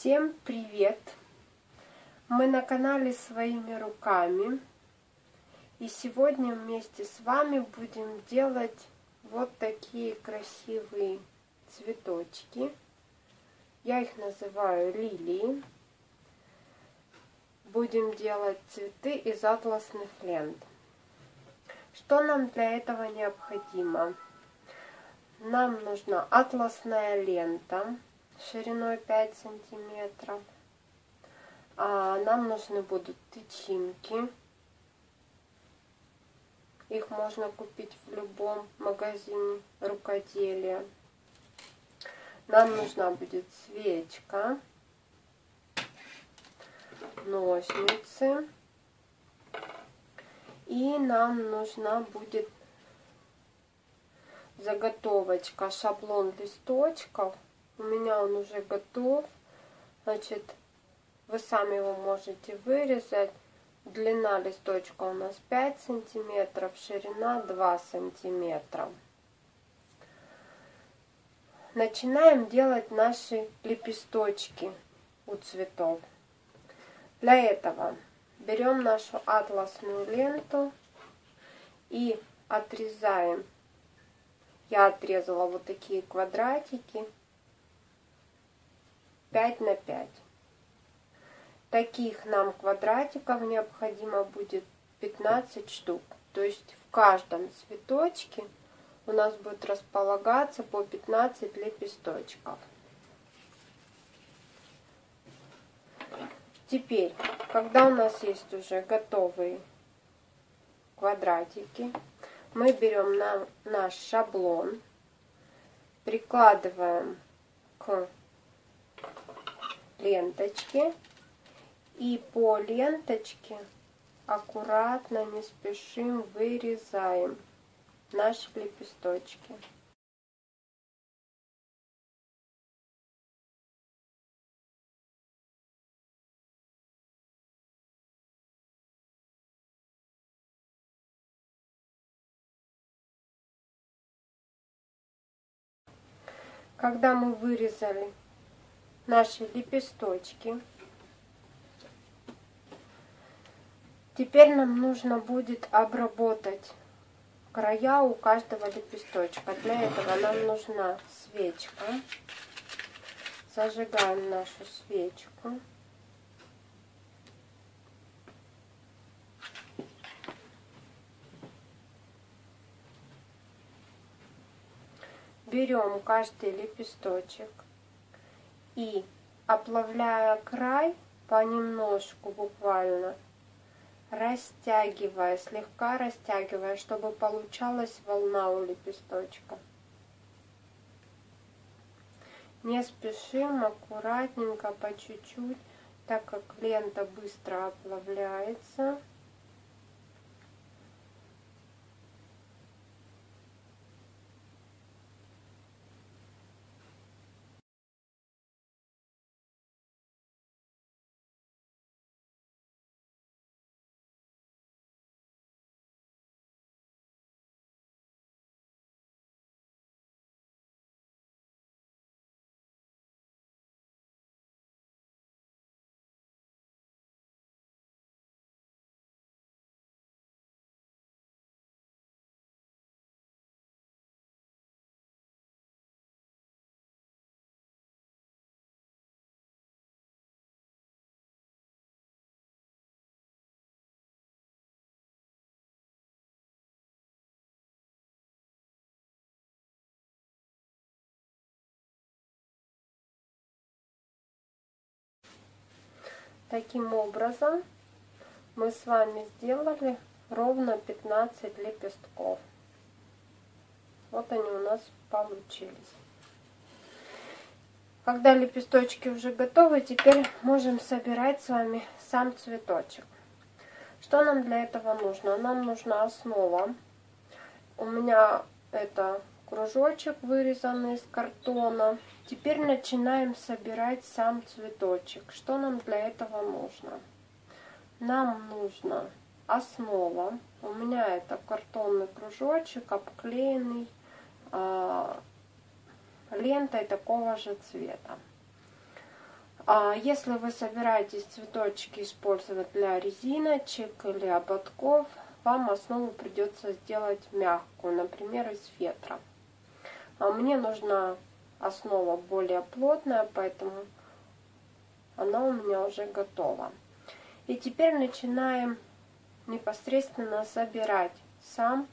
Всем привет! Мы на канале Своими руками. И сегодня вместе с вами будем делать вот такие красивые цветочки. Я их называю лилии. Будем делать цветы из атласных лент. Что нам для этого необходимо? Нам нужна атласная лента шириной 5 сантиметров. А нам нужны будут тычинки. Их можно купить в любом магазине рукоделия. Нам нужна будет свечка, ножницы. И нам нужна будет заготовочка, шаблон листочков. У меня он уже готов. Значит, вы сами его можете вырезать. Длина листочка у нас 5 сантиметров, ширина 2 сантиметра. Начинаем делать наши лепесточки у цветов. Для этого берем нашу атласную ленту и отрезаем я отрезала вот такие квадратики 5 на 5. Таких нам квадратиков необходимо будет 15 штук. То есть в каждом цветочке у нас будет располагаться по 15 лепесточков. Теперь, когда у нас есть уже готовые квадратики, мы берем на наш шаблон, прикладываем к ленточке и по ленточке аккуратно, не спешим, вырезаем наши лепесточки. Когда мы вырезали наши лепесточки, теперь нам нужно будет обработать края у каждого лепесточка. Для этого нам нужна свечка. Зажигаем нашу свечку. берем каждый лепесточек и оплавляя край понемножку буквально, растягивая, слегка растягивая, чтобы получалась волна у лепесточка. Не спешим, аккуратненько, по чуть-чуть, так как лента быстро оплавляется. Таким образом мы с вами сделали ровно 15 лепестков. Вот они у нас получились. Когда лепесточки уже готовы, теперь можем собирать с вами сам цветочек. Что нам для этого нужно? Нам нужна основа. У меня это кружочек, вырезанный из картона. Теперь начинаем собирать сам цветочек. Что нам для этого нужно? Нам нужно основа. У меня это картонный кружочек, обклеенный э, лентой такого же цвета. А если вы собираетесь цветочки использовать для резиночек или ободков, вам основу придется сделать мягкую, например, из фетра. А мне нужна основа более плотная, поэтому она у меня уже готова. И теперь начинаем непосредственно собирать сам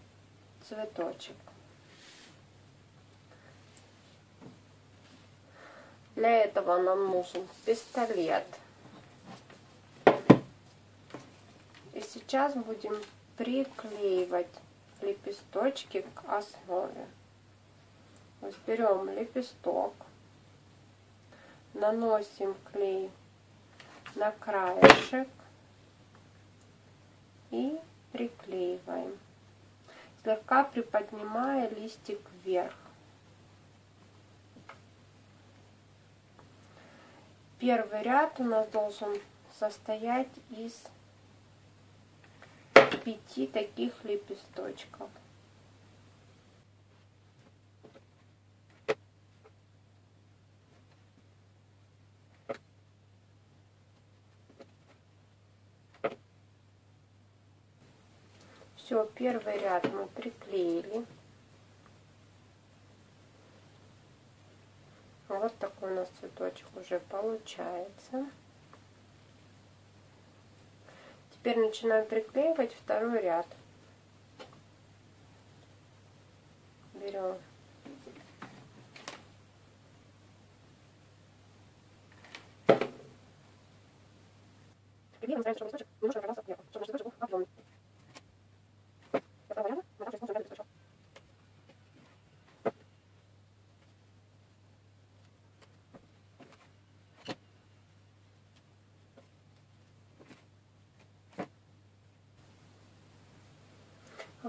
цветочек. Для этого нам нужен пистолет. И сейчас будем приклеивать лепесточки к основе. Вот берем лепесток, наносим клей на краешек и приклеиваем, слегка приподнимая листик вверх. Первый ряд у нас должен состоять из пяти таких лепесточков. Все, первый ряд мы приклеили. Вот такой у нас цветочек уже получается. Теперь начинаем приклеивать второй ряд. Берем немножко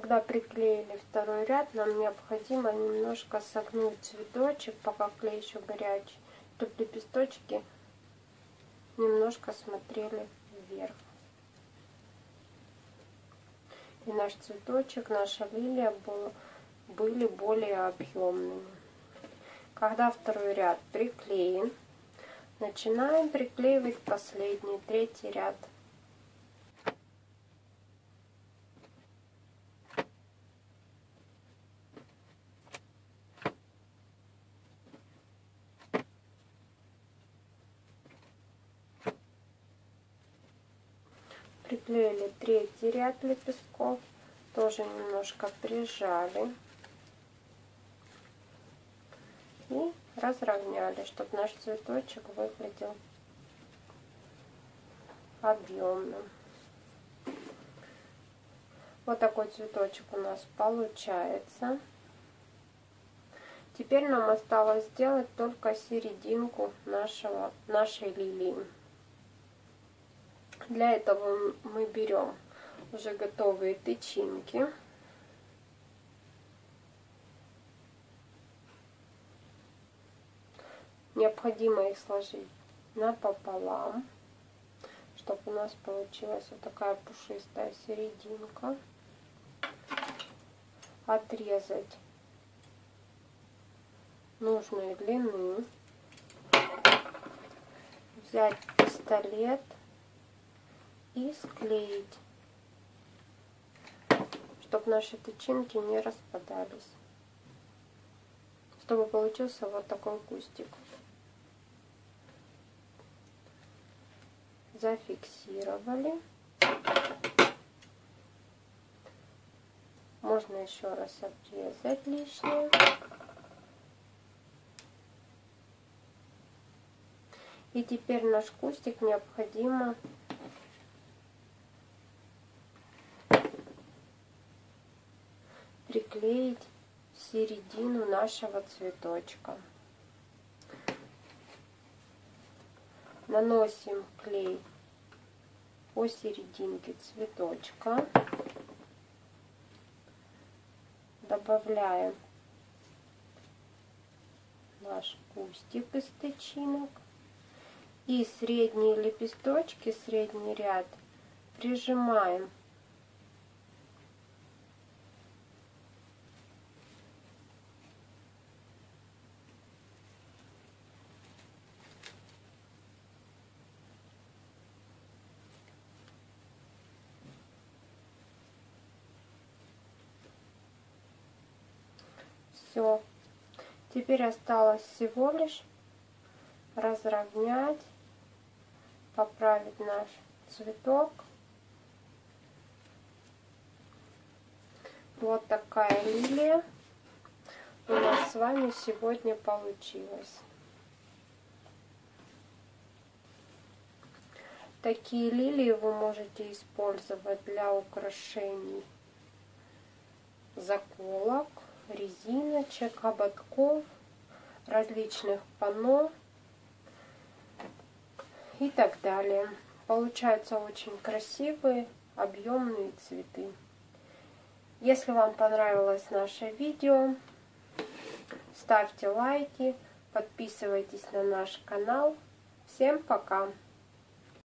Когда приклеили второй ряд, нам необходимо немножко согнуть цветочек, пока клей еще горячий, чтобы лепесточки немножко смотрели вверх. И наш цветочек, наша лилия был, были более объемными. Когда второй ряд приклеен, начинаем приклеивать последний, третий ряд. Приклеили третий ряд лепестков, тоже немножко прижали и разровняли, чтобы наш цветочек выглядел объемным. Вот такой цветочек у нас получается. Теперь нам осталось сделать только серединку нашего, нашей лилии. Для этого мы берем уже готовые тычинки. Необходимо их сложить напополам, чтобы у нас получилась вот такая пушистая серединка. Отрезать нужной длины. Взять пистолет и склеить, чтобы наши тычинки не распадались, чтобы получился вот такой кустик. Зафиксировали. Можно еще раз обрезать лишнее. И теперь наш кустик необходимо приклеить середину нашего цветочка. Наносим клей по серединке цветочка. Добавляем наш кустик из тычинок. И средние лепесточки, средний ряд прижимаем Все. Теперь осталось всего лишь разровнять, поправить наш цветок. Вот такая лилия у нас с вами сегодня получилась. Такие лилии вы можете использовать для украшений заколок, резиночек, ободков, различных панно и так далее. Получаются очень красивые, объемные цветы. Если вам понравилось наше видео, ставьте лайки, подписывайтесь на наш канал. Всем пока!